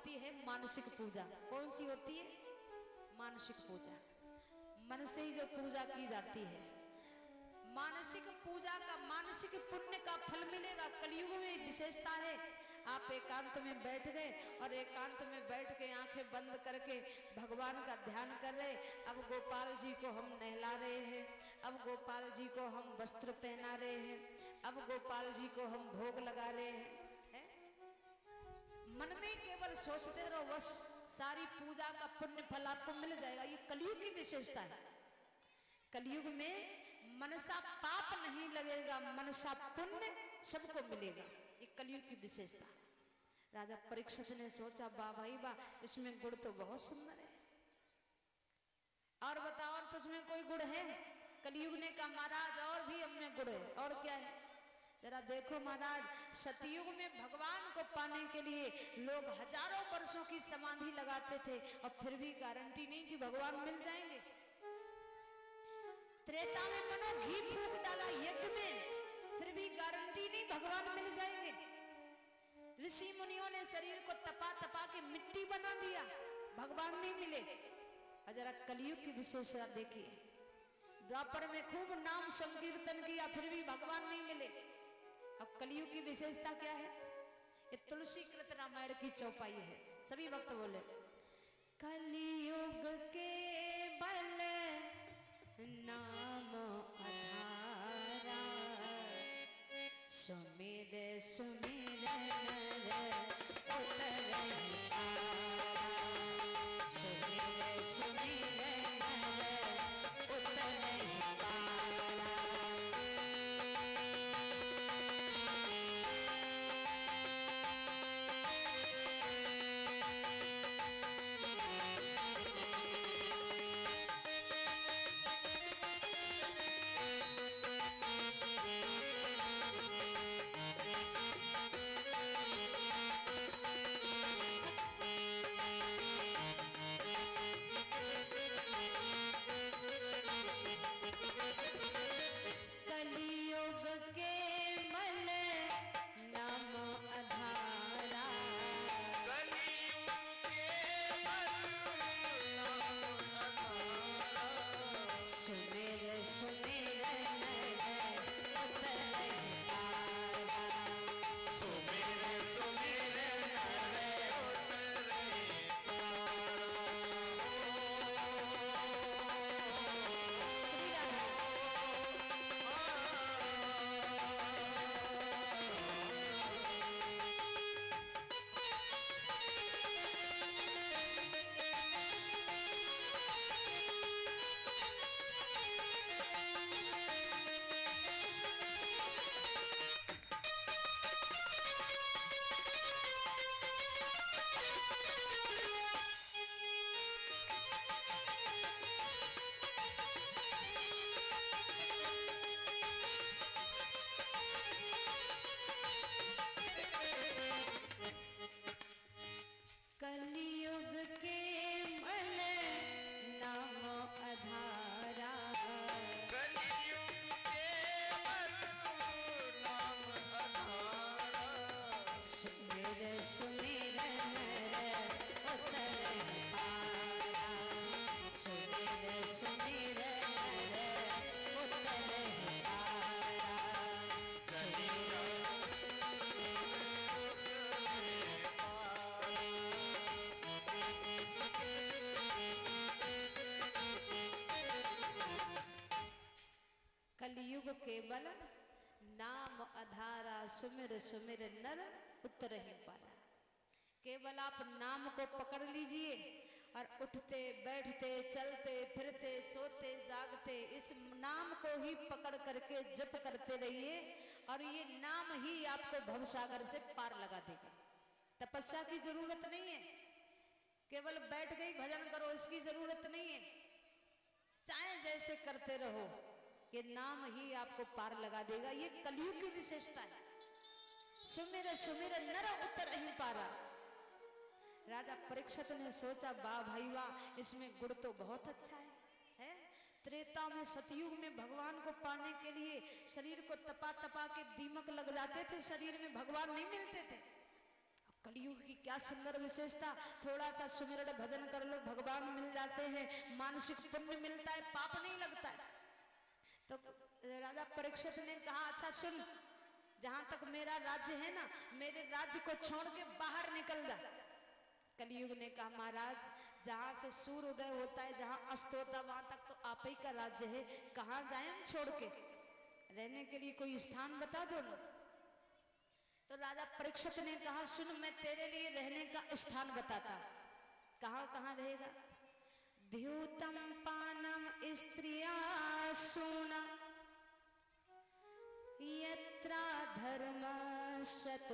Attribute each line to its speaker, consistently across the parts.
Speaker 1: होती है मानसिक पूजा। कौन सी होती है? मानसिक पूजा। मन से ही जो पूजा की जाती है। मानसिक पूजा का, मानसिक पुण्य का फल मिलेगा। कलयुग में विशेषता है। आप एकांत में बैठ गए और एकांत में बैठ के आँखें बंद करके भगवान का ध्यान कर रहे अब गोपाल जी को हम नहला रहे हैं। अब गोपाल जी को हम वस्त्र पहना रहे हैं। अब गोपाल जी को हम भोग लगा रहे हैं? मन में केवल सोचते रहो, बस सारी पूजा का पुण्य फल आपको मिल जाएगा। ये कलयुग की विशेषता है। कलयुग में मनसा पाप नहीं लगेगा, मनसा पुण्य सबको मिलेगा। ये कलयुग की विशेषता राजा परीक्षित ने सोचा, वाह भाई, वाह, इसमें गुण तो बहुत सुंदर है। और बताओ तुझमें कोई गुण है? कलयुग ने कहा, महाराज, और भी हमें गुण है। और क्या है? जरा देखो महाराज, सतयुग में भगवान को पाने के लिए लोग हज़ारों वर्षों की समाधि लगाते थे, और फिर भी गारंटी नहीं कि भगवान मिल जाएँगे। त्रेता में मनो घी फूक डाला यज्ञ में, फिर भी गारंटी नहीं भगवान मिल जाएँगे। ऋषि मुनियों ने शरीर को तपा तपा के मिट्टी बना दिया, भगवान नहीं मिले। जरा कलयुग की विशेषता देखिए। द्वापर में खूब नाम संकीर्तन किया, फिर भी भगवान नहीं मिले। अब कलियुग की विशेषता क्या है? ये तुलसी कृत रामायण की चौपाई है। सभी वक्त बोले, कलियुग के बल नाम सुमेद सुमिर सुमिर सुमेर कलयुग केवल नाम अधारा सुमिर सुमिर नर उतर ही पारा केवल आप नाम को पकड़ लीजिए और उठते, बैठते, चलते, फिरते, सोते, जागते, इस नाम को ही पकड़ करके जप करते रहिए और ये नाम ही आपको भवसागर से पार लगा देगा। तपस्या की ज़रूरत नहीं है। केवल बैठ गई, भजन करो, इसकी ज़रूरत नहीं है। चाहे जैसे करते रहो, ये नाम ही आपको पार लगा देगा। ये कलयुग की विशेषता है। सुमिर सुमिर, नर उतर नहीं पारा राजा परीक्षित ने सोचा वाह भाई वाह इसमें गुण तो बहुत अच्छा है है? त्रेता में, सतयुग में भगवान को पाने के लिए शरीर को तपा तपा के दीमक लग जाते थे, शरीर में भगवान नहीं मिलते थे। कलयुग की क्या सुंदर विशेषता थोड़ा सा सुमिरन भजन कर लो, भगवान मिल जाते हैं, मानसिक पुण्य मिलता है, पाप नहीं लगता है। तो राजा परीक्षित ने कहा अच्छा सुन, जहाँ तक मेरा राज्य है ना, मेरे राज्य को छोड़ के बाहर निकल जा। कलयुग ने कहा, महाराज, जहाँ से सूर्य उदय होता है, जहाँ अस्त होता है, वहाँ तक तो आप ही का राज्य है। कहाँ जाए हम छोड़ के? रहने के लिए कोई स्थान बता दो ना। तो राजा परीक्षित ने कहा, सुन, मैं तेरे लिए रहने का स्थान बताता कहाँ कहाँ रहेगा? द्यूतम पानम स्त्रिया सोना। यत्रा धर्म शत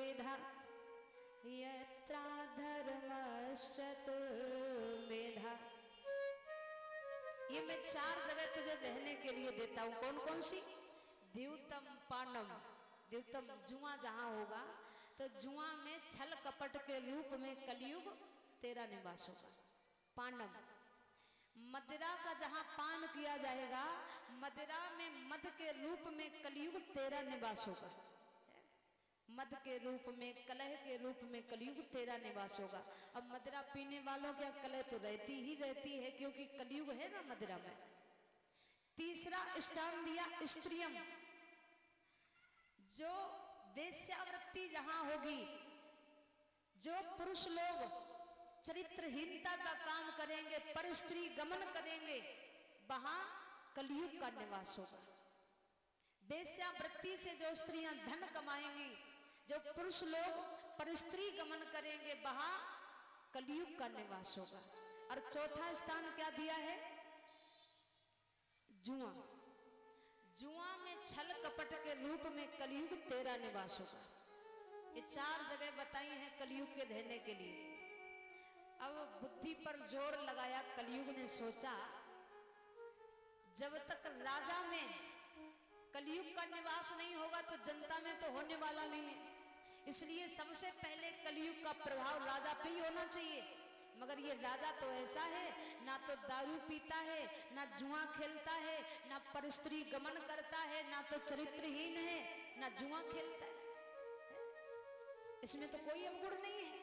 Speaker 1: विधा चतुर्विधा यत्रा धर्म चतुर्विधा ये मैं चार जगह तुझे रहने के लिए देता हूँ। कौन कौन सी? द्यूतम पानम। द्यूतम जुआ जहाँ होगा तो जुआ में छल कपट के रूप में कलयुग तेरा निवास होगा। पांडव मदिरा का जहाँ पान किया जाएगा, मदिरा में मद के रूप में कलयुग तेरा निवास होगा। मद के रूप में, कलह के रूप में कलयुग तेरा निवास होगा। अब मदरा पीने वालों के कलह तो रहती ही रहती है, क्योंकि कलयुग है ना मदिरा में। तीसरा स्थान दिया स्त्रियम। जो वेश्यावृत्ति जहाँ होगी, जो पुरुष लोग चरित्रहीनता का काम करेंगे, पर स्त्री गमन करेंगे, वहाँ कलयुग का निवास होगा। वेश्यावृत्ति से जो स्त्रियाँ धन कमाएँगी जो पुरुष लोग पर स्त्री गमन करेंगे वहाँ कलयुग का निवास होगा। और चौथा स्थान क्या दिया है? जुआ। जुआ में छल कपट के रूप में कलयुग तेरा निवास होगा। ये चार जगह बताई हैं कलयुग के रहने के लिए। अब बुद्धि पर ज़ोर लगाया कलयुग ने सोचा, जब तक राजा में कलयुग का निवास नहीं होगा तो जनता में तो होने वाला नहीं है। इसलिए सबसे पहले कलयुग का प्रभाव राजा पे ही होना चाहिए। मगर ये राजा तो ऐसा है, ना तो दारू पीता है, ना जुआ खेलता है, ना पर स्त्री गमन करता है, ना तो चरित्रहीन है, ना जुआ खेलता है। इसमें तो कोई अवगुण नहीं है।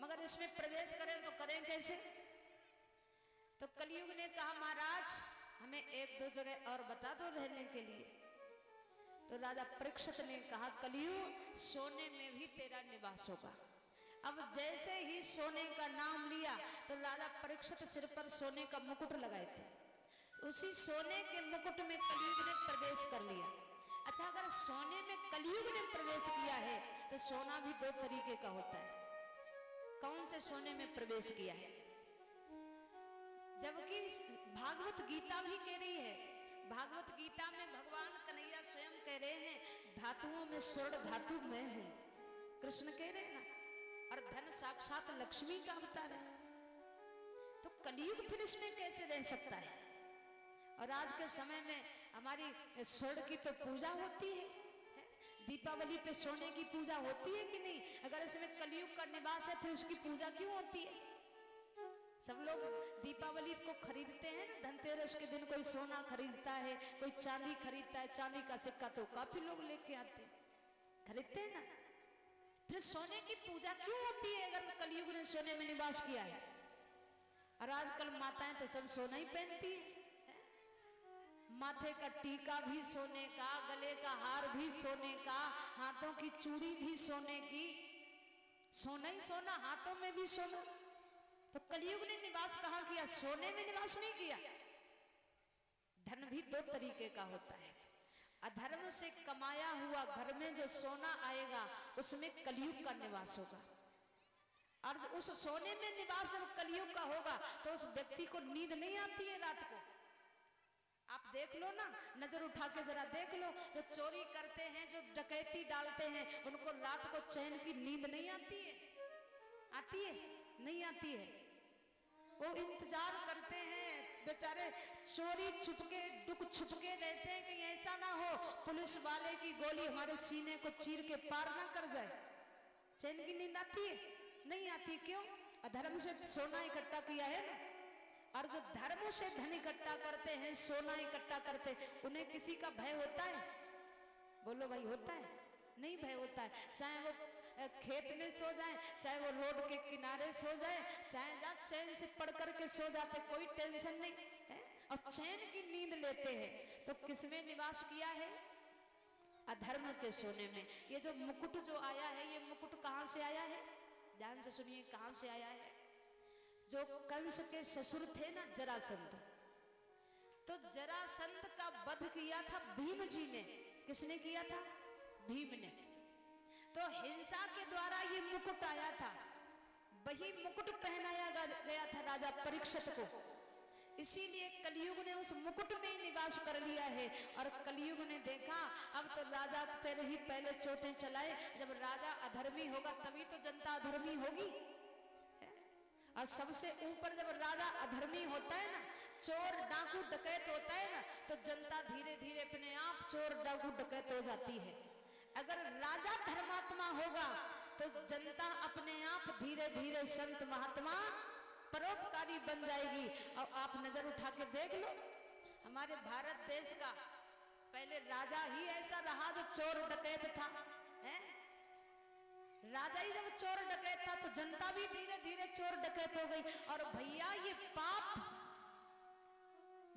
Speaker 1: मगर इसमें प्रवेश करें तो करें कैसे? तो कलयुग ने कहा, महाराज, हमें एक दो जगह और बता दो रहने के लिए। तो राजा परीक्षित ने कहा कलयुग सोने में भी तेरा निवास होगा। अब जैसे ही सोने का नाम लिया तो राजा परीक्षित सिर पर सोने का मुकुट लगाए थे। उसी सोने के मुकुट में कलयुग ने प्रवेश कर लिया। अच्छा अगर सोने में कलयुग ने प्रवेश किया है तो सोना भी दो तरीके का होता है। कौन से सोने में प्रवेश किया है? जबकि भागवत गीता भी कह रही भागवत गीता में भगवान कन्हैया स्वयं कह रहे हैं, धातुओं में स्वर्ण, धातु में हूँ। कृष्ण कह रहे हैं ना, और धन साक्षात लक्ष्मी का अवतार है। तो कलयुग फिर इसमें कैसे रह सकता है? और आज के समय में हमारी स्वर्ण की तो पूजा होती है दीपावली पे सोने की पूजा होती है कि नहीं? अगर इसमें कलयुग का निवास है, फिर उसकी पूजा क्यों होती है? सब लोग दीपावली को खरीदते हैं ना, धनतेरस के दिन कोई सोना खरीदता है, कोई चांदी खरीदता है, चांदी का सिक्का तो काफ़ी लोग लेके आते हैं, खरीदते हैं ना। फिर सोने की पूजा क्यों होती है अगर कलयुग ने सोने में निवास किया है? और आजकल माताएँ तो सब सोना ही पहनती है माथे का टीका भी सोने का, गले का हार भी सोने का, हाथों की चूड़ी भी सोने की, सोना ही सोना, हाथों में भी सोना। तो कलयुग ने निवास कहा किया? सोने में निवास नहीं किया। धन भी दो तरीके का होता है। अधर्म से कमाया हुआ घर में जो सोना आएगा, उसमें कलयुग का निवास होगा। और उस सोने में निवास जब कलयुग का होगा तो उस व्यक्ति को नींद नहीं आती है रात को। आप देख लो ना, नज़र उठा के जरा देख लो, जो चोरी करते हैं, जो डकैती डालते हैं, उनको रात को चैन की नींद नहीं आती है। आती है? नहीं आती है। वो इंतज़ार करते हैं। बेचारे चोरी छुपके डुक छुपके रहते हैं कहीं ऐसा ना हो, पुलिस वाले की गोली हमारे सीने को चीर के पार ना कर जाए। चैन की नींद आती है? नहीं आती, क्यों? अधर्म से सोना इकट्ठा किया है ना? और जो धर्म से धन इकट्ठा करते हैं, सोना इकट्ठा करते उन्हें किसी का भय होता है? बोलो भाई, होता है? नहीं भय होता है। चाहे वो खेत में सो जाए, चाहे वो रोड के किनारे सो जाए, चाहे जहाँ चैन से पढ़ करके सो जाते, कोई टेंशन नहीं, है? और चैन की नींद लेते हैं तो किसमें निवास किया है? अधर्म के सोने में। ये जो मुकुट जो आया है, ये मुकुट कहाँ से आया है? ध्यान से सुनिए, कहाँ से आया है? जो कंस के ससुर थे ना, जरासंध। तो जरासंध का वध किया था भीम जी ने। किसने किया था? भीम ने। तो हिंसा के द्वारा ये मुकुट आया था। वही मुकुट पहनाया गया था राजा परीक्षित को। इसीलिए कलयुग ने उस मुकुट में ही निवास कर लिया है और कलयुग ने देखा, अब तो राजा पर ही पहले चोटें चलाए। जब राजा अधर्मी होगा, तभी तो जनता अधर्मी होगी। और सबसे ऊपर जब राजा अधर्मी होता है ना, चोर डाकू डकैत होता है ना तो जनता धीरे धीरे अपने आप चोर डाकू डकैत हो जाती है। अगर राजा धर्मात्मा होगा तो जनता अपने आप धीरे धीरे संत महात्मा परोपकारी बन जाएगी। और आप नज़र उठा के देख लो, हमारे भारत देश का पहले राजा ही ऐसा रहा जो चोर डकैत था, है? राजा ही जब चोर डकैत था तो जनता भी धीरे धीरे चोर डकैत हो गई। और भैया, ये पाप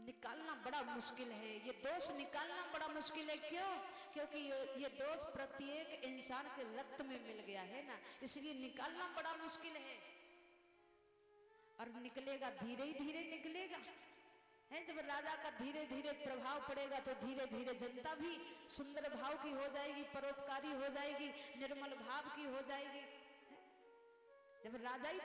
Speaker 1: निकालना बड़ा मुश्किल है। ये दोष निकालना बड़ा मुश्किल है। क्यों? क्योंकि ये दोष प्रत्येक इंसान के रक्त में मिल गया है ना। इसलिए निकालना बड़ा मुश्किल है। और निकलेगा, धीरे ही धीरे निकलेगा। है, जब राजा का धीरे धीरे प्रभाव पड़ेगा तो धीरे धीरे जनता भी सुंदर भाव की हो जाएगी, परोपकारी हो जाएगी, निर्मल भाव की हो जाएगी। जब राजा ही